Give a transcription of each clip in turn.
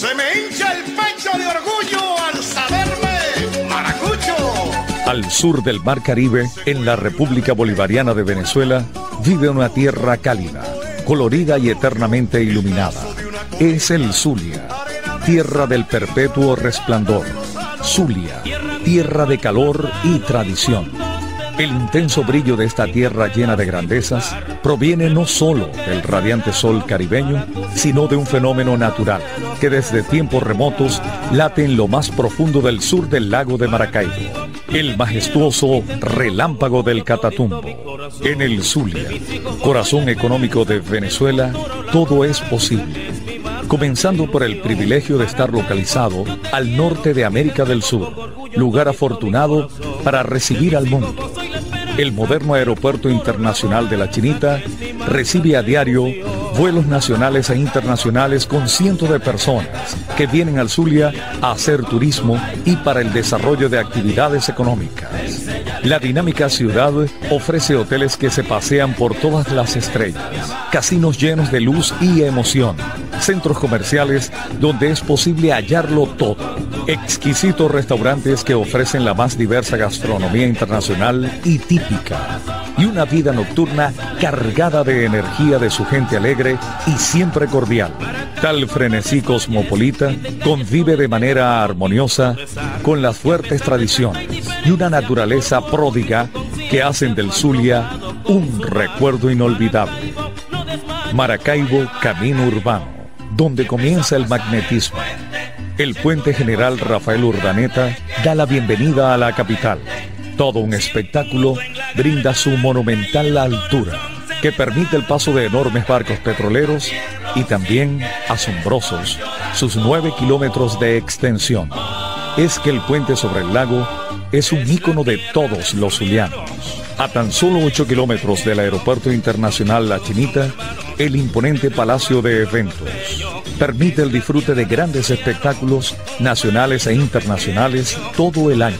Se me hincha el pecho de orgullo al saberme maracucho. Al sur del Mar Caribe, en la República Bolivariana de Venezuela, vive una tierra cálida, colorida y eternamente iluminada. Es el Zulia, tierra del perpetuo resplandor. Zulia, tierra de calor y tradición. El intenso brillo de esta tierra llena de grandezas proviene no solo del radiante sol caribeño, sino de un fenómeno natural que desde tiempos remotos late en lo más profundo del sur del lago de Maracaibo, el majestuoso relámpago del Catatumbo. En el Zulia, corazón económico de Venezuela, todo es posible comenzando por el privilegio de estar localizado al norte de América del Sur, lugar afortunado para recibir al mundo. El moderno aeropuerto internacional de la Chinita recibe a diario vuelos nacionales e internacionales con cientos de personas que vienen al Zulia a hacer turismo y para el desarrollo de actividades económicas. La dinámica ciudad ofrece hoteles que se pasean por todas las estrellas, casinos llenos de luz y emoción centros comerciales donde es posible hallarlo todo, exquisitos restaurantes que ofrecen la más diversa gastronomía internacional y típica, y una vida nocturna cargada de energía de su gente alegre y siempre cordial. Tal frenesí cosmopolita convive de manera armoniosa con las fuertes tradiciones y una naturaleza pródiga que hacen del Zulia un recuerdo inolvidable. Maracaibo Camino Urbano donde comienza el magnetismo. El puente general Rafael Urdaneta da la bienvenida a la capital. Todo un espectáculo brinda su monumental altura, que permite el paso de enormes barcos petroleros y también asombrosos sus nueve kilómetros de extensión. Es que el puente sobre el lago es un ícono de todos los zulianos. A tan solo 8 kilómetros del Aeropuerto Internacional La Chinita, el imponente Palacio de Eventos permite el disfrute de grandes espectáculos nacionales e internacionales todo el año.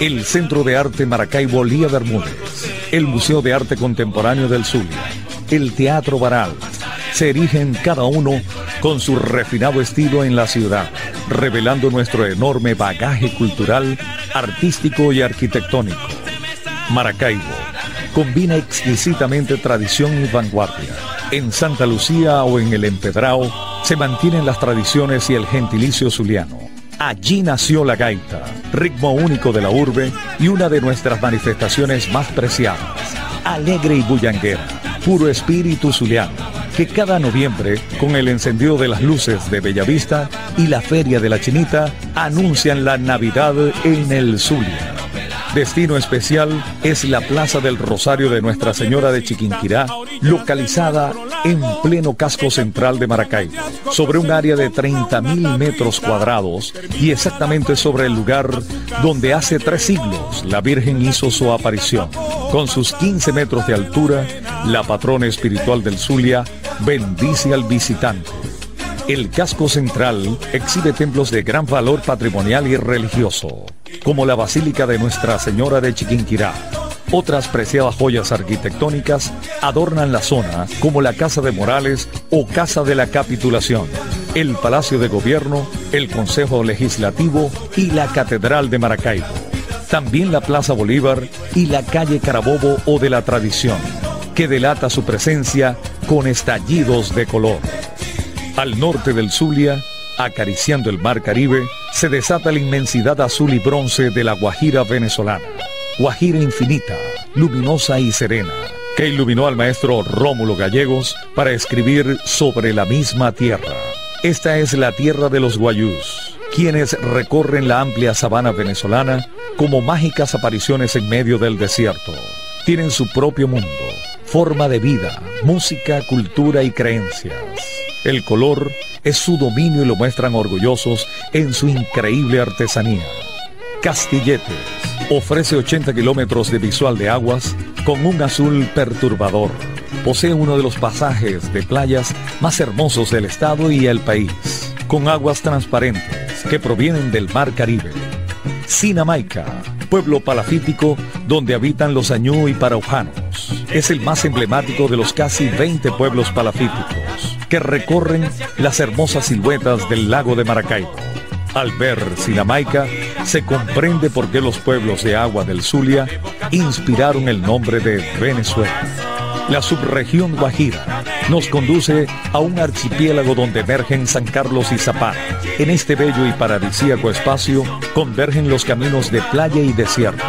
El Centro de Arte Maracaibo Lía Bermúdez, el Museo de Arte Contemporáneo del Zulia, el Teatro Baral, se erigen cada uno con su refinado estilo en la ciudad, revelando nuestro enorme bagaje cultural, artístico y arquitectónico. Maracaibo combina exquisitamente tradición y vanguardia en Santa Lucía o en el Empedrao se mantienen las tradiciones y el gentilicio zuliano. Allí nació la gaita, ritmo único de la urbe y una de nuestras manifestaciones más preciadas. Alegre y bullanguera, puro espíritu zuliano, que cada noviembre, con el encendido de las luces de Bellavista y la Feria de la Chinita, anuncian la Navidad en el Zulia. Destino especial es la Plaza del Rosario de Nuestra Señora de Chiquinquirá, localizada en pleno casco central de Maracaibo, sobre un área de 30.000 metros cuadrados y exactamente sobre el lugar donde hace tres siglos la Virgen hizo su aparición. Con sus 15 metros de altura, la patrona espiritual del Zulia bendice al visitante. El casco central exhibe templos de gran valor patrimonial y religioso como la Basílica de Nuestra Señora de Chiquinquirá. Otras preciadas joyas arquitectónicas adornan la zona, como la Casa de Morales o Casa de la Capitulación, el Palacio de Gobierno, el Consejo Legislativo y la Catedral de Maracaibo. También la Plaza Bolívar y la calle Carabobo o de la Tradición, que delata su presencia con estallidos de color. Al norte del Zulia, acariciando el mar Caribe, se desata la inmensidad azul y bronce de la Guajira venezolana. Guajira infinita, luminosa y serena, que iluminó al maestro Rómulo Gallegos para escribir sobre la misma tierra. Esta es la tierra de los guayús, quienes recorren la amplia sabana venezolana como mágicas apariciones en medio del desierto. Tienen su propio mundo, forma de vida, música, cultura y creencias. El color es su dominio y lo muestran orgullosos en su increíble artesanía. Castilletes ofrece 80 kilómetros de visual de aguas con un azul perturbador. Posee uno de los pasajes de playas más hermosos del estado y el país, con aguas transparentes que provienen del mar Caribe. Sinamaica, pueblo palafítico donde habitan los añú y paraujanos. Es el más emblemático de los casi 20 pueblos palafíticos que recorren las hermosas siluetas del lago de Maracaibo. Al ver Sinamaica, se comprende por qué los pueblos de agua del Zulia inspiraron el nombre de Venezuela. La subregión Guajira nos conduce a un archipiélago donde emergen San Carlos y Zapata. En este bello y paradisíaco espacio convergen los caminos de playa y desierto.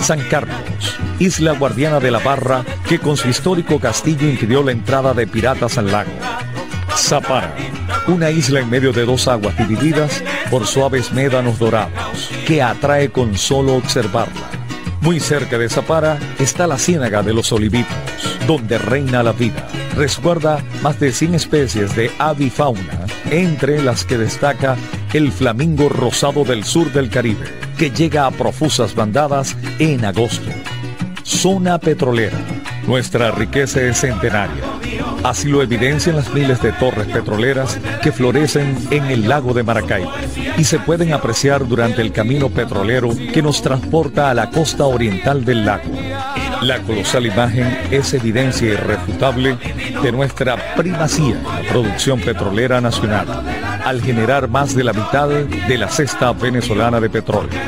San Carlos, isla guardiana de la barra que con su histórico castillo impidió la entrada de piratas al lago. Zapara, una isla en medio de dos aguas divididas por suaves médanos dorados, que atrae con solo observarla. Muy cerca de Zapara está la ciénaga de los olivitos, donde reina la vida. Resguarda más de 100 especies de avifauna, entre las que destaca el flamingo rosado del sur del Caribe, que llega a profusas bandadas en agosto. Zona petrolera. Nuestra riqueza es centenaria. Así lo evidencian las miles de torres petroleras que florecen en el lago de Maracaibo y se pueden apreciar durante el camino petrolero que nos transporta a la costa oriental del lago. La colosal imagen es evidencia irrefutable de nuestra primacía en la producción petrolera nacional, al generar más de la mitad de la cesta venezolana de petróleo.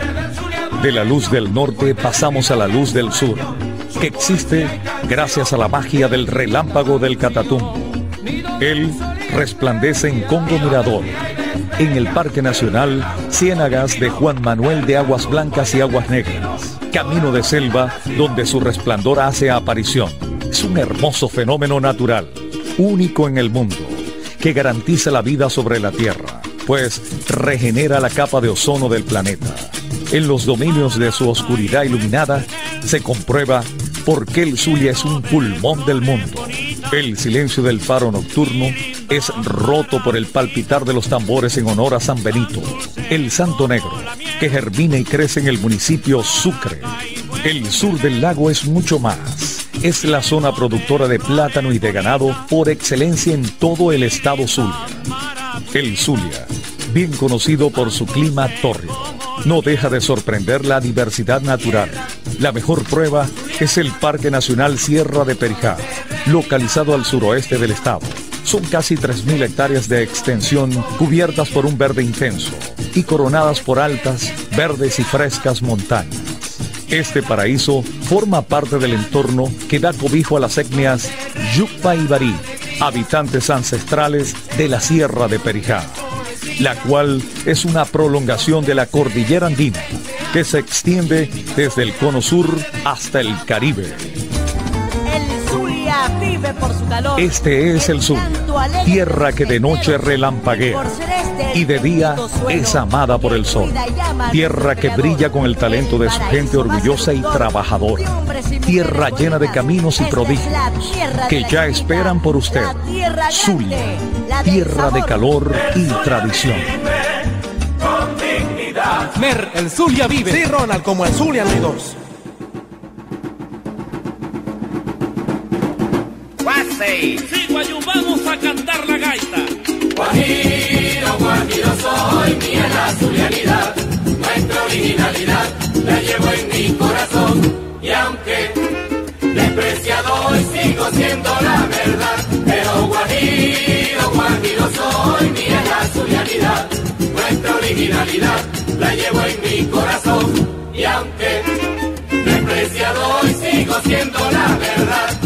De la luz del norte pasamos a la luz del sur, que existe gracias a la magia del relámpago del Catatumbo. Él resplandece en Congo Mirador, en el Parque Nacional Ciénagas de Juan Manuel de Aguas Blancas y Aguas Negras, camino de selva donde su resplandor hace aparición. Es un hermoso fenómeno natural, único en el mundo, que garantiza la vida sobre la Tierra, pues regenera la capa de ozono del planeta. En los dominios de su oscuridad iluminada se comprueba por qué el Zulia es un pulmón del mundo. El silencio del faro nocturno es roto por el palpitar de los tambores en honor a San Benito, el Santo Negro, que germina y crece en el municipio Sucre. El sur del lago es mucho más. Es la zona productora de plátano y de ganado por excelencia en todo el estado Zulia. El Zulia, bien conocido por su clima tórrido no deja de sorprender la diversidad natural. La mejor prueba es el Parque Nacional Sierra de Perijá, localizado al suroeste del estado. Son casi 3.000 hectáreas de extensión cubiertas por un verde intenso y coronadas por altas, verdes y frescas montañas. Este paraíso forma parte del entorno que da cobijo a las etnias Yucpa y Barí, habitantes ancestrales de la Sierra de Perijá la cual es una prolongación de la cordillera andina que se extiende desde el cono sur hasta el Caribe. Este es el sur, tierra que de noche relampaguea y de día es amada por el sol, tierra que brilla con el talento de su gente orgullosa y trabajadora, tierra llena de caminos y prodigios que ya esperan por usted. Zulia, tierra de calor y tradición. Mer, el Zulia vive. Sí, Ronald, como el Zulia no hay dos. Sí, Guayú, vamos a cantar la gaita. Guajiro, guajiro soy, mía la zulianidad, nuestra originalidad la llevo en mi corazón. Y aunque despreciado hoy sigo siendo la verdad, pero guajiro, guajiro soy, mía la zulianidad, nuestra originalidad la llevo en mi corazón. Y aunque despreciado hoy sigo siendo la verdad,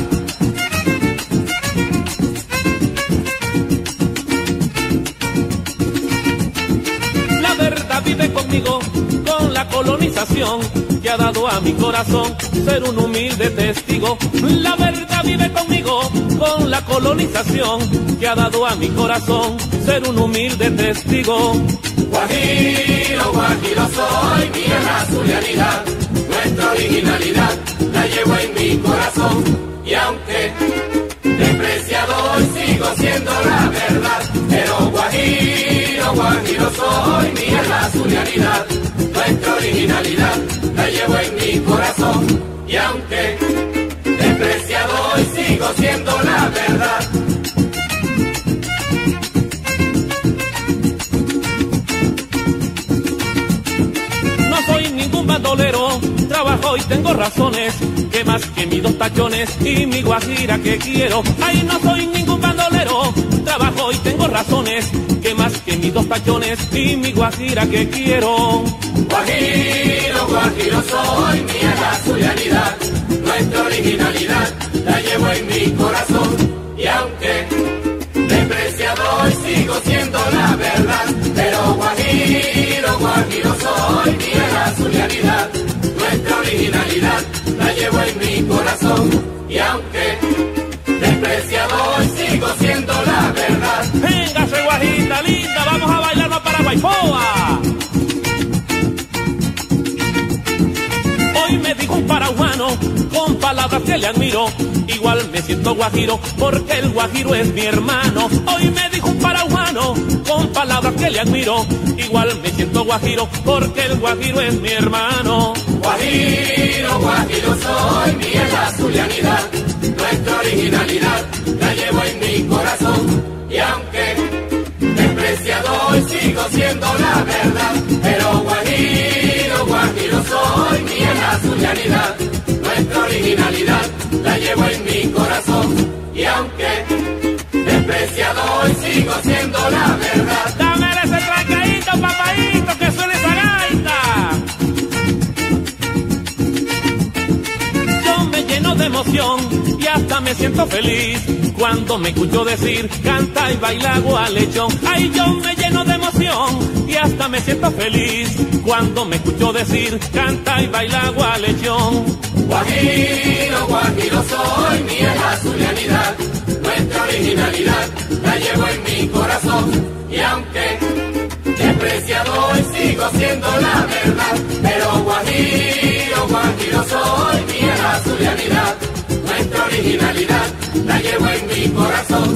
vive conmigo con la colonización que ha dado a mi corazón ser un humilde testigo. La verdad vive conmigo con la colonización que ha dado a mi corazón ser un humilde testigo. Guajiro, guajiro soy, mía la zulianidad, nuestra originalidad la llevo en mi corazón y aunque despreciado hoy sigo siendo la verdad, pero guajiro, guajiro soy, mía la zulianidad, nuestra originalidad la llevo en mi corazón y aunque despreciado hoy sigo siendo la verdad. Ningún bandolero, trabajo y tengo razones, que más que mis dos tachones y mi guajira que quiero. Ay, no soy ningún bandolero, trabajo corazones, que más que mis dos tachones y mi guajira que quiero. Guajiro, guajiro soy, mía la zulianidad, nuestra originalidad la llevo en mi corazón y aunque despreciado y sigo siendo la verdad, originalidad la llevo en mi corazón y aunque despreciado y sigo siendo la verdad. Véngase guajita linda, vamos a bailarnos para Guaypoa. Hoy me dijo un paraguano con palabras que le admiro. Igual me siento guajiro porque el guajiro es mi hermano. Hoy me dijo un paraguano con palabras que le admiro. Igual me siento guajiro porque el guajiro es mi hermano. Guajiro, guajiro soy, mía la zulianidad, nuestra originalidad la llevo en mi corazón y aunque despreciado y sigo siendo la verdad, pero guajiro, guajiro soy, mía la zulianidad, despreciado y sigo siendo la verdad. Dame ese trancadito, papadito, que suene esa gaita. Yo me lleno de emoción y hasta me siento feliz cuando me escucho decir canta y baila gualechón. Ay, yo me lleno de emoción y hasta me siento feliz cuando me escucho decir canta y baila gualechón. Guajiro, guajiro soy, mía la zulianidad, nuestra originalidad la llevo en mi corazón. Y aunque despreciado hoy sigo siendo la verdad, pero guajiro, guajiro soy, mía la zulianidad, nuestra originalidad la llevo en mi corazón